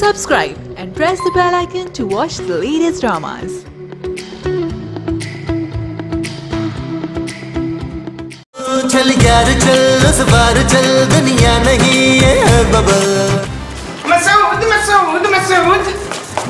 subscribe and press the bell icon to watch the latest dramas. चल यार चल उस बार चल दुनिया नहीं है बबल। मसूद मसूद मसूद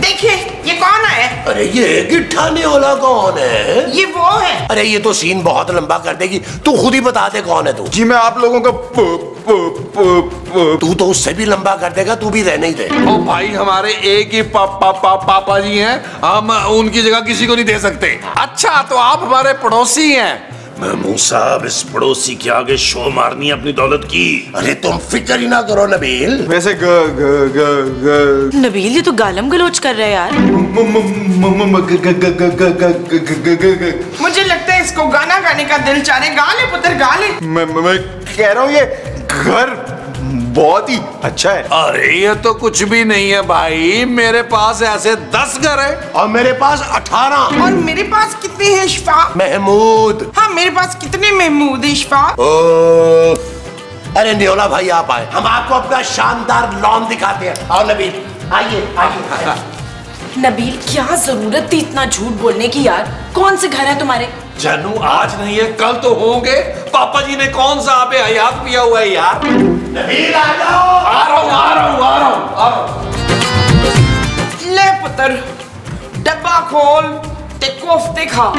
देखिए ये कौन है? अरे ये गिठाने वाला कौन है? ये वो है। अरे ये तो सीन बहुत लंबा कर देगी। तू खुद ही बता दे कौन है तू। जी मैं आप लोगों का प, प, प, प, तू तो उससे भी लंबा कर देगा तू भी रहने ही दे ओ भाई हमारे एक ही पा, पा, पा, पापा जी हैं हम उनकी जगह किसी को नहीं दे सकते अच्छा तो आप हमारे पड़ोसी हैं महमूद साहब इस पड़ोसी के आगे शो मारनी अपनी दौलत की अरे तुम फ़िक्र ही ना करो नबील वैसे ग, ग, ग, ग... नबील ये तो गालम गलोच कर रहे यार मुझे लगता है इसको गाना गाने का दिल चाह रहे गाले पुत्र गाले मैं, मैं कह रहा हूँ ये घर बहुत ही अच्छा है। अरे ये तो कुछ भी नहीं है भाई। मेरे पास ऐसे दस घर है। और मेरे पास अठारह। और मेरे पास कितने हैं इशफा? महमूद। हाँ मेरे पास कितने महमूद हैं, इशफा? ओ, अरे न्योला भाई आप आए। हम आपको अपना शानदार लॉन दिखाते हैं। और नबील आइए आइए आइए। नबील क्या ज़रूरत थी इतना झूठ बोलने की यार? कौन से घर है तुम्हारे? जानू आज नहीं है कल तो होंगे। पापा जी ने कौन सा आबे हयात पिया हुआ है यार? नबील आ जाओ। आ रहा हूँ आ रहा हूँ आ रहा हूँ आ रहा हूँ। ले पुत्र डब्बा खोल ते कोफ्ते खा।